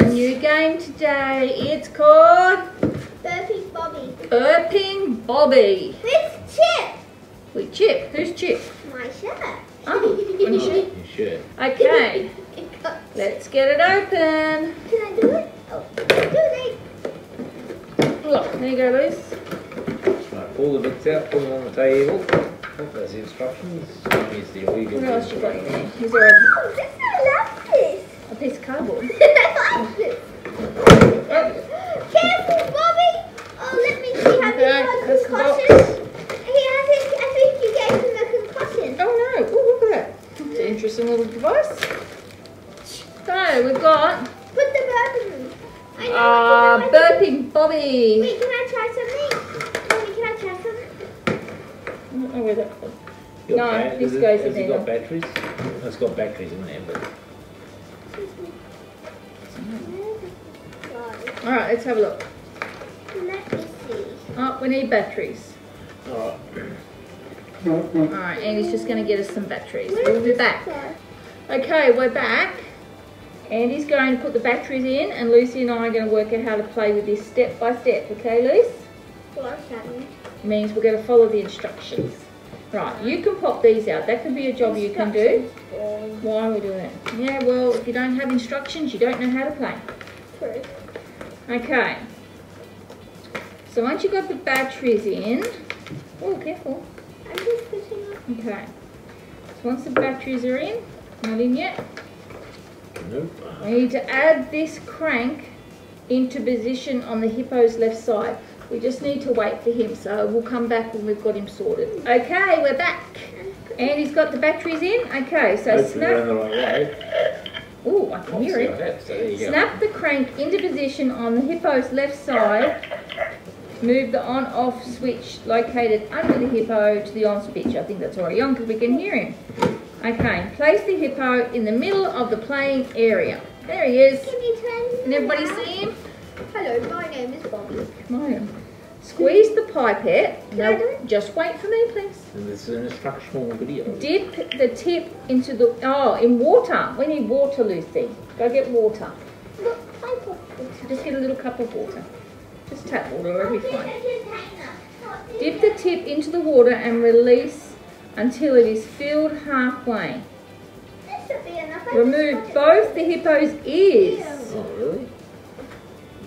a new game today. It's called Burping Bobby. Burping Bobby. With Chip. With Chip. Who's Chip? My shirt. Oh, on your shirt. You should. Okay, It got- let's get it open. Can I do it? Oh, do it. Look, there you go, Luce. Right, pull the bits out, put them on the table. Oh, That's the instructions. Here's the illegal. What else you got in there? Is there a, Oh, this I love this. a piece of cardboard? This. Oh, Careful, Bobby. Oh, let me see. Have Okay, you got that's concussion? He hasn't. I think you gave him a concussion. oh no, Ooh, look at that. It's an interesting little device. So, we've got Put the burp in. I know. uh, I know, I think- Burping Bobby. Wait, can I try something? Mommy, can I try something? I don't know where that Got No, this has it- goes in Has it got batteries? It's got batteries in there, but Excuse me. Right. Alright, let's have a look. Let me see. Oh, we need batteries. alright. Alright, Andy's just going to get us some batteries. We'll be back. Okay, we're back. Andy's going to put the batteries in, and Lucy and I are going to work out how to play with this step by step. Okay, Luce? What's happening? Means we're going to follow the instructions. Right, you can pop these out. That could be a job you can do. Why are we doing it? Yeah, well, if you don't have instructions, you don't know how to play. True. Okay. So once you've got the batteries in, oh, careful. I'm just pushing up. Okay. So once the batteries are in, not in yet, Nope. we need to add this crank into position on the hippo's left side. We just need to wait for him, so we'll come back when we've got him sorted. Okay, we're back. And he's got the batteries in. Okay, so Hopefully snap. the right way. Oh, I can hear it. So there you go. Snap the crank into position on the hippo's left side. Move the on-off switch located under the hippo to the on switch. I think that's already on because we can hear him. Okay, place the hippo in the middle of the playing area. There he is. Can you turn Can everybody see him? Hello, my name is Bobby. Come on. Squeeze the pipette. Can I No, do it? just wait for me, please. This is an instructional video. Dip the tip into the, oh, in water. We need water, Lucy. Go get water. Look, I Just get a little cup of water. Just tap water, it'll be fine. Dip Dip the tip into the water and release until it is filled halfway. This should be enough. Remove both the hippo's ears. Oh, really?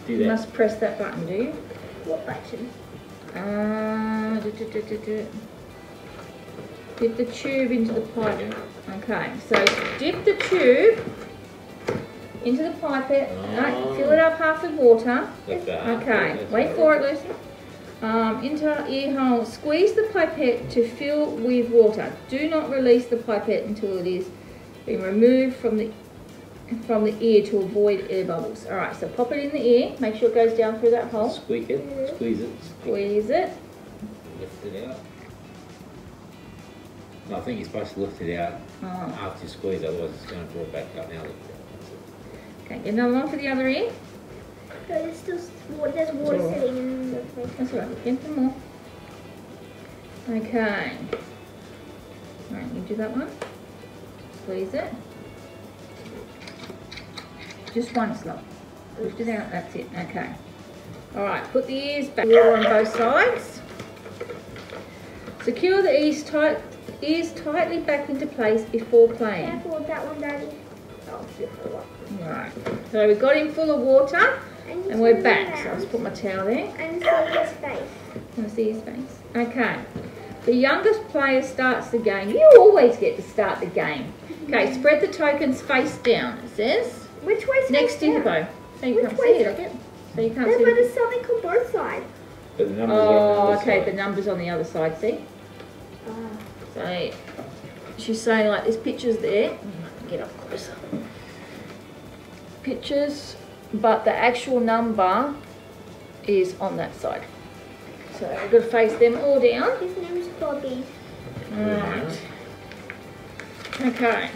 Do You that. must press that button, do you? What button? Uh, du- du- du- du- du. Dip the tube into the pipe. Okay, so dip the tube into the pipette. Right, Oh. fill it up half with water. Like that. Okay, That's wait for it, Lucy. Um, into ear hole. Squeeze the pipette to fill with water. Do not release the pipette until it is been removed from the from the ear to avoid air bubbles. All right, so pop it in the ear. Make sure it goes down through that hole. Squeak it, squeeze it, Squeeze it. lift it out. No, I think you're supposed to lift it out Oh, after you squeeze, otherwise it's going to draw back up. Now lift it. okay, get another one for the other ear. There's still s- water. There's water Sure. sitting in the place. That's all right. Get some more. Okay. All right, you do that one. Squeeze it. Just one slot. Lift it out. That's it. Okay. All right. Put the ears back. On both sides. Secure the ears tight. Ears tightly back into place before playing. Careful with that one, Daddy. Oh, shit. All right. So we've got him full of water, And, and we're back. So I'll just put my towel there. And see his face. Can I see his face? Okay. The youngest player starts the game. You always get to start the game. Okay, spread the tokens face down, it says. Which way's Next to the down? Hippo. So you Which can't way see is it, it? I get. So you can't No, see but it. there's something on both sides. But the numbers are on Oh, the other okay, side. the number's on the other side, see? Ah. So she's saying like there's pictures there. Get up closer. Pictures, but the actual number is on that side. So we've got to face them all down. His name's Bobby. Alright. Okay.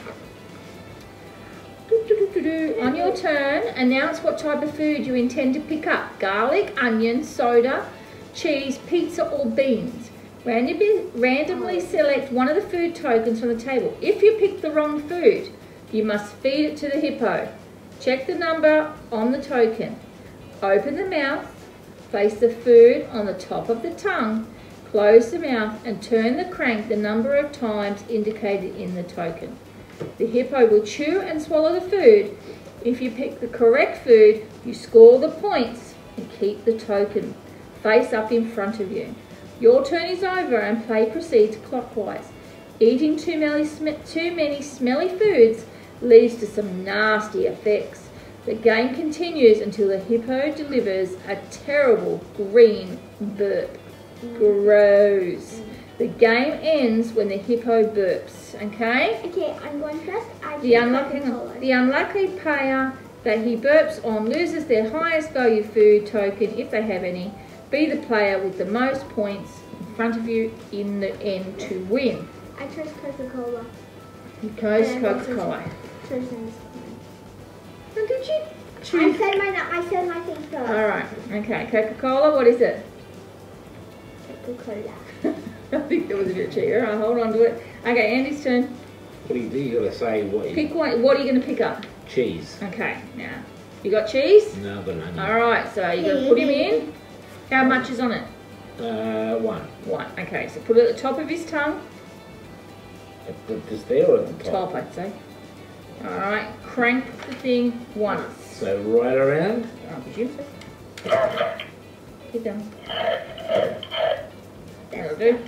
On your turn, announce what type of food you intend to pick up. Garlic, onion, soda, cheese, pizza or beans. Randomly select one of the food tokens from the table. If you pick the wrong food, you must feed it to the hippo. Check the number on the token. Open the mouth, place the food on the top of the tongue, close the mouth and turn the crank the number of times indicated in the token. The hippo will chew and swallow the food. If you pick the correct food, you score the points and keep the token face up in front of you. Your turn is over and play proceeds clockwise. Eating too many, too many smelly foods leads to some nasty effects. The game continues until the hippo delivers a terrible green burp. Gross. The game ends when the hippo burps, okay? Okay, I'm going first. I The choose unlucky, Coca-Cola. the unlucky player that he burps on loses their highest value food token if they have any. Be the player with the most points in front of you in the end to win. I chose Coca-Cola. You chose Coca Cola. Chose this So did you one. I said my I said my thing first. Alright, okay, Coca Cola, what is it? Coca-Cola. I think there was a bit of cheater. I'll hold on to it. Okay, Andy's turn. What do you do? You gotta say what you Pick one. What are you going to pick up? cheese. Okay, now. You got cheese? No, but onion. Alright, so you're going to put him in. How much is on it? Uh, one. One. Okay, so put it at the top of his tongue. This there or at the top? Top, I'd say. Alright, crank the thing once. So right around. I presume so. Keep going. That'll do.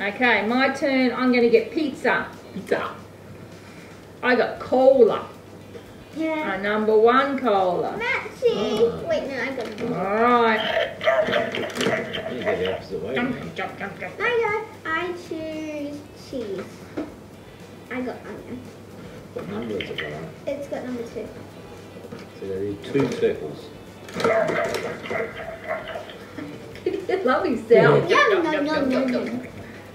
Okay, my turn. I'm going to get pizza. Pizza. I got cola. Yeah. A number one cola. Maxie. Oh. Wait, no, I got it. Alright. You go the opposite way. Jump, man. jump, jump, jump. I got. I choose cheese. I got onion. What number is it got on? It's got number two. So there are two circles. Lovely sound. Yeah. Yum, yum, yum, yum, yum.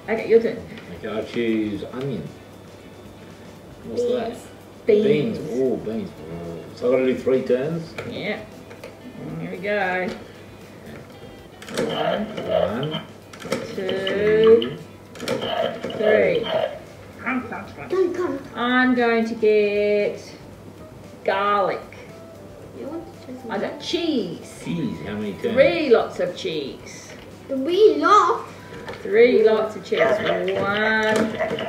Okay, your turn. Okay, I choose onion. What's that? Beans. Beans. Oh, beans. Oh. So I've got to do three turns. Yeah. Here we go. One, One, two, two, three. Come, come. I'm going to get garlic. You want to choose I got cheese. cheese. How many turns? Three lots of cheese. Three lots. Three lots of cheese. One,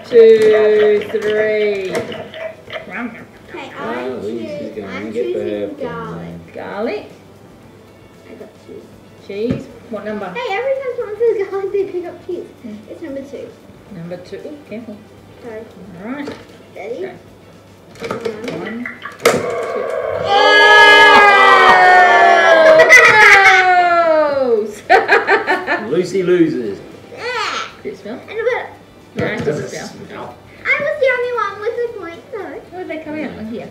two, three. Okay, Oh, I Lucy's choose. going I'm get choosing purple. garlic. Garlic, I got cheese. cheese. What number? Hey, every time someone says garlic, they pick up cheese. Hmm. It's number two. Number two. Ooh, careful. Sorry. All right. Ready? Okay. One. One, two. Oh! Gross! Lucy loses. Yeah. Did it smell? And about, No, it doesn't smell. smell? I was the only one with a point, so. Where did they come out? Oh, here.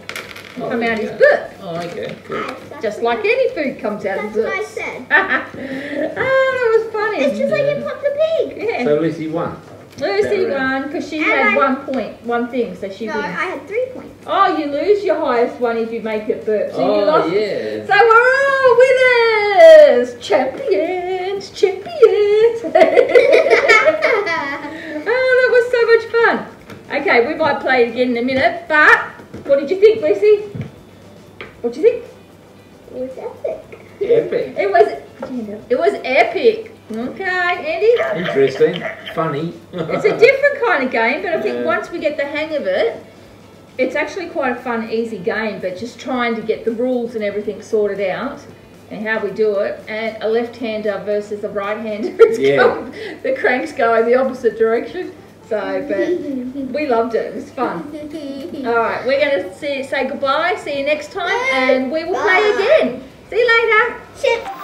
Oh, Come out his yeah. butt. Oh, okay. Cool. Yes, that's Just like any food comes out of That's what I said. oh, that was funny. It's just like in Pop the Pig. yeah. So Lucy won. Lucy Better. won because she And had I- one point, one thing, so she No, I had three points. Oh, you lose your highest one if you make it burp. So you oh, lost. yeah. So we're all winners, champions, champions. Oh, that was so much fun. Okay, we might play it again in a minute, but what did you think, Lucy? What do you think? it was epic. Epic. It was, it was epic. Okay, Andy. Interesting. Funny. It's a different kind of game, but I think Yeah. once we get the hang of it, it's actually quite a fun, easy game. But just trying to get the rules and everything sorted out and how we do it, and a left-hander versus a right-hander, it's Yeah. going, the cranks go in the opposite direction. So, but we loved it. It was fun. All right, we're going to see, say goodbye. See you next time, and we will play again. See you later. Chip.